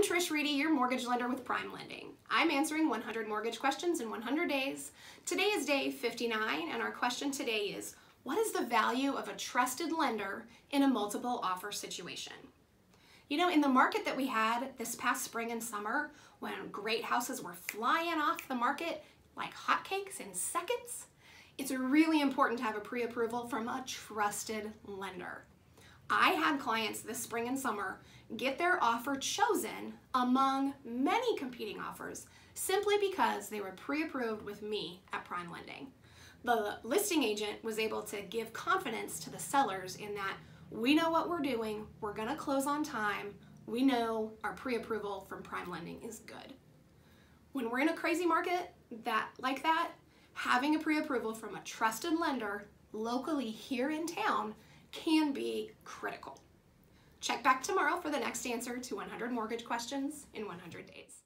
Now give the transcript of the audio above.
I'm Trish Reedy, your mortgage lender with Prime Lending. I'm answering 100 mortgage questions in 100 days. Today is day 59, and our question today is, what is the value of a trusted lender in a multiple offer situation? You know, in the market that we had this past spring and summer, when great houses were flying off the market like hotcakes in seconds, it's really important to have a pre-approval from a trusted lender. I had clients this spring and summer get their offer chosen among many competing offers simply because they were pre-approved with me at Prime Lending. The listing agent was able to give confidence to the sellers in that we know what we're doing, we're gonna close on time, we know our pre-approval from Prime Lending is good. When we're in a crazy market that like that, having a pre-approval from a trusted lender locally here in town can be critical. Check back tomorrow for the next answer to 100 mortgage questions in 100 days.